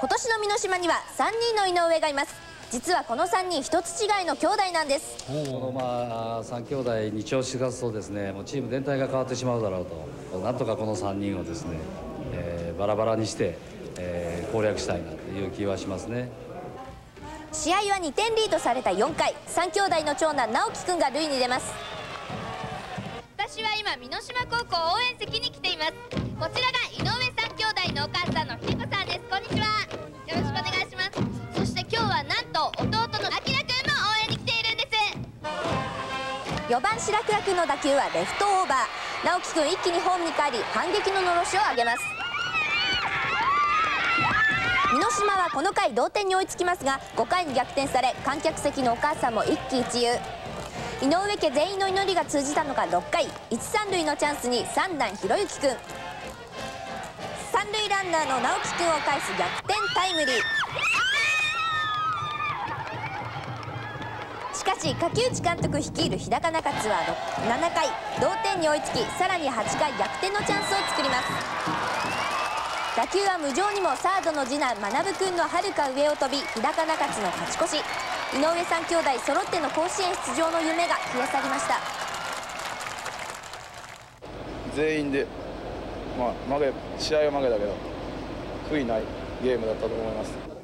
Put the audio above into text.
今年の美濃島には3人の井上がいます。実はこの3人一つ違いの兄弟なんです。このまあ3兄弟に調子がすとですね。もうチーム全体が変わってしまうだろうと。なんとかこの3人をですね、えー、バラバラにして、えー、攻略したいなという気はしますね。試合は2点リードされた4回。3兄弟の長男直樹君が塁に出ます。私は今美濃島高校応援席に4番白倉君の打球はレフトオーバー。直樹君一気にホームに帰り反撃ののろしを上げます。美濃島はこの回同点に追いつきますが5回に逆転され観客席のお母さんも一喜一憂。井上家全員の祈りが通じたのか6回1、3塁のチャンスに三男博之君。三塁ランナーの直樹君を返す逆転タイムリー。かし柿内監督率いる日高中津は7回同点に追いつきさらに8回逆転のチャンスを作ります。打球は無情にもサードの次男学君のはるか上を飛び日高中津の勝ち越し。井上三兄弟揃っての甲子園出場の夢が消え去りました。全員で、まあ、負け試合は負けたけど悔いないゲームだったと思います。